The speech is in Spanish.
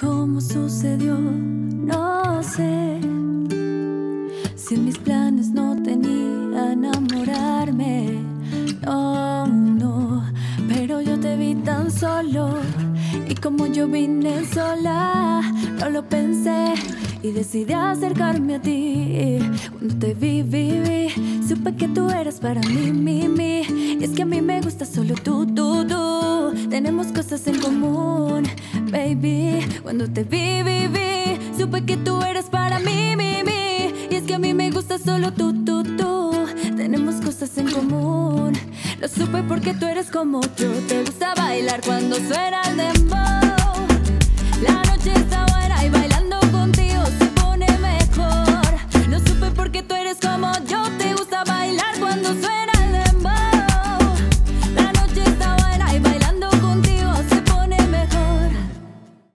cómo sucedió, no sé. Si en mis planes no tenía enamorarme, no, no. Pero yo te vi tan solo y como yo vine sola, no lo pensé y decidí acercarme a ti. Cuando te vi, vi, supe que tú eras para mí, mi, mi. Y es que a mí me gusta solo tú, tú, tú. Tenemos cosas en común, baby. Cuando te vi, vi, vi, supe que tú eras para mí, mi, mi. Y es que a mí me gusta solo tú, tú, tú. Tenemos cosas en común. Lo supe porque tú eres como yo. Te gusta bailar cuando suena el dembow.